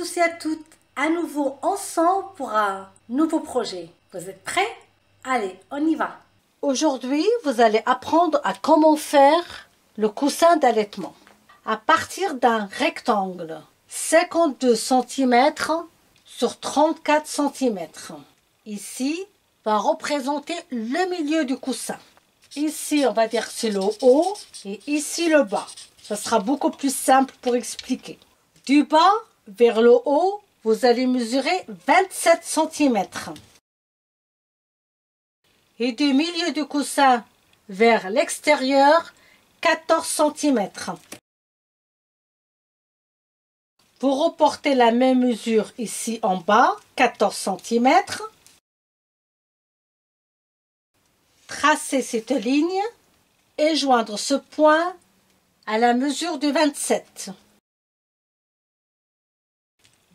tous et à toutes, à nouveau ensemble pour un nouveau projet. Vous êtes prêts? Allez, on y va. Aujourd'hui, vous allez apprendre à comment faire le coussin d'allaitement. À partir d'un rectangle 52 cm sur 34 cm. Ici va représenter le milieu du coussin. Ici, on va dire que c'est le haut et ici le bas. Ça sera beaucoup plus simple pour expliquer. Du bas vers le haut, vous allez mesurer 27 cm. Et du milieu du coussin vers l'extérieur, 14 cm. Vous reportez la même mesure ici en bas, 14 cm. Tracez cette ligne et joindre ce point à la mesure du 27.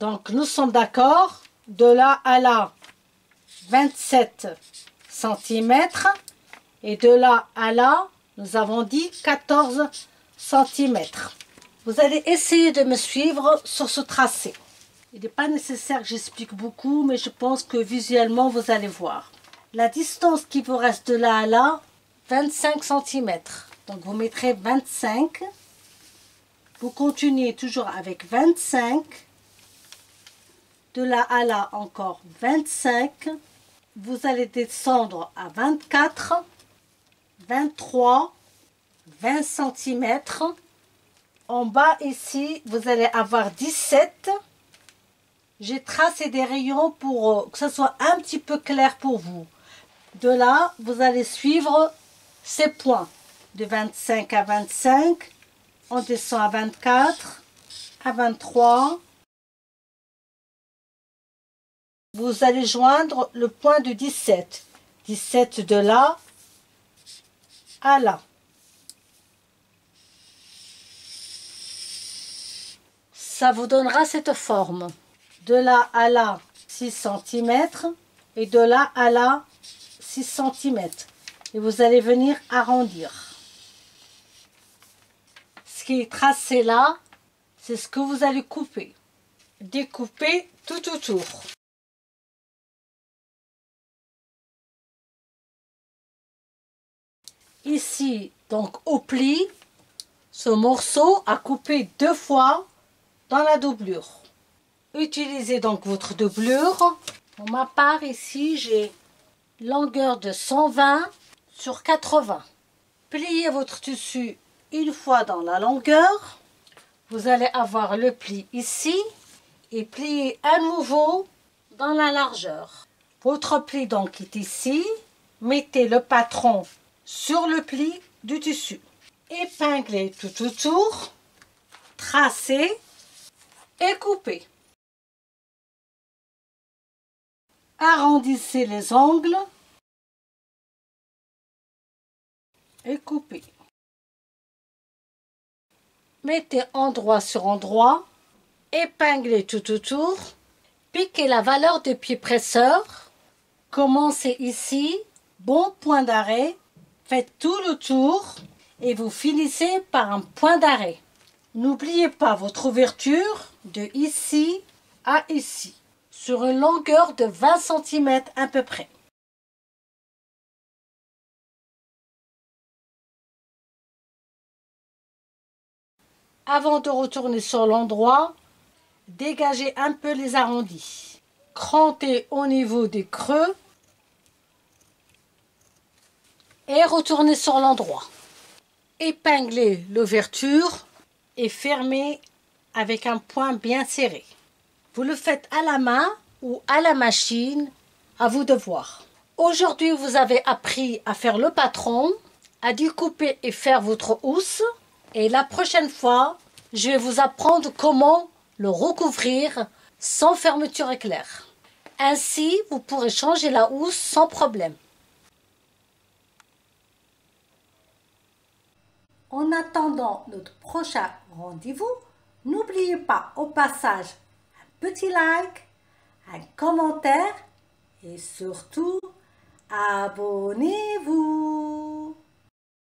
Donc nous sommes d'accord, de là à là 27 cm et de là à là, nous avons dit 14 cm. Vous allez essayer de me suivre sur ce tracé. Il n'est pas nécessaire que j'explique beaucoup, mais je pense que visuellement vous allez voir. La distance qui vous reste de là à là, 25 cm. Donc vous mettrez 25. Vous continuez toujours avec 25. De là à là encore 25. Vous allez descendre à 24, 23, 20 cm. En bas ici, vous allez avoir 17. J'ai tracé des rayons pour euh, que ce soit un petit peu clair pour vous. De là, vous allez suivre ces points de 25 à 25, on descend à 24, à 23. Vous allez joindre le point de 17. 17 de là à là. Ça vous donnera cette forme. De là à là, 6 cm. Et de là à là, 6 cm et vous allez venir arrondir. Ce qui est tracé là, c'est ce que vous allez couper. Découper tout autour. Ici, donc au pli, ce morceau à couper deux fois dans la doublure. Utilisez donc votre doublure. Pour ma part, ici, j'ai longueur de 120 sur 80. Pliez votre tissu une fois dans la longueur. Vous allez avoir le pli ici et pliez à nouveau dans la largeur. Votre pli donc est ici. Mettez le patron sur le pli du tissu. Épinglez tout autour. Tracez et coupez. Arrondissez les angles et coupez. Mettez endroit sur endroit, épinglez tout autour, piquez la valeur de pied presseur, commencez ici, bon point d'arrêt, faites tout le tour et vous finissez par un point d'arrêt. N'oubliez pas votre ouverture de ici à ici, sur une longueur de 20 cm à peu près. Avant de retourner sur l'endroit, dégagez un peu les arrondis. Crantez au niveau des creux et retournez sur l'endroit. Épinglez l'ouverture et fermez avec un point bien serré. Vous le faites à la main ou à la machine, à vous de voir. Aujourd'hui, vous avez appris à faire le patron, à découper et faire votre housse. Et la prochaine fois, je vais vous apprendre comment le recouvrir sans fermeture éclair. Ainsi, vous pourrez changer la housse sans problème. En attendant notre prochain rendez-vous, n'oubliez pas au passage un petit like, un commentaire et surtout abonnez-vous.